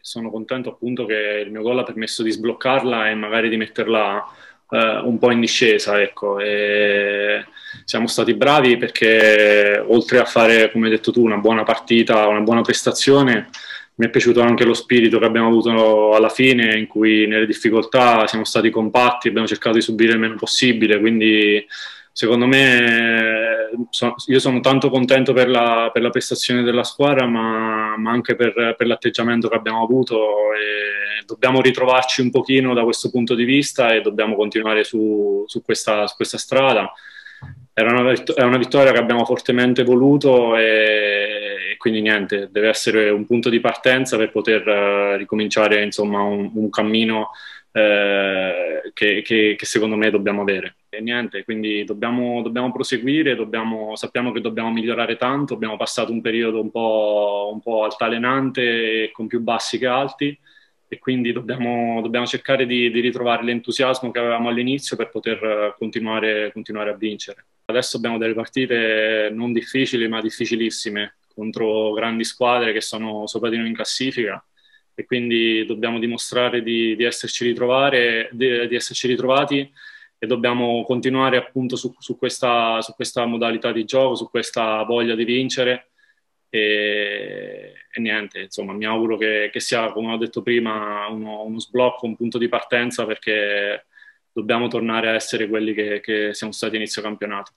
Sono contento appunto che il mio gol ha permesso di sbloccarla e magari di metterla eh, un po' in discesa. Ecco. siamo stati bravi perché oltre a fare, come hai detto tu, una buona partita, una buona prestazione, mi è piaciuto anche lo spirito che abbiamo avuto alla fine, in cui nelle difficoltà siamo stati compatti, abbiamo cercato di subire il meno possibile, quindi secondo me io sono tanto contento per la, per la prestazione della squadra, ma, ma anche per, per, l'atteggiamento che abbiamo avuto. E dobbiamo ritrovarci un pochino da questo punto di vista e dobbiamo continuare su, su, questa, su questa, strada. Era una, è una vittoria che abbiamo fortemente voluto e, e, quindi niente, deve essere un punto di partenza per poter uh, ricominciare insomma, un, un cammino eh, che, che, che, secondo me dobbiamo avere. E niente, quindi dobbiamo, dobbiamo proseguire, dobbiamo, sappiamo che dobbiamo migliorare tanto, abbiamo passato un periodo un po', un po altalenante con più bassi che alti e quindi dobbiamo, dobbiamo cercare di, di, ritrovare l'entusiasmo che avevamo all'inizio per poter continuare, continuare a vincere. Adesso abbiamo delle partite non difficili ma difficilissime contro grandi squadre che sono sopra di noi in classifica e quindi dobbiamo dimostrare di, di, esserci, di, di esserci, ritrovati e dobbiamo continuare appunto su, su, questa, su, questa, modalità di gioco, su questa voglia di vincere e, e niente, insomma mi auguro che, che, sia, come ho detto prima, uno, uno, sblocco, un punto di partenza perché dobbiamo tornare a essere quelli che, che siamo stati inizio campionato.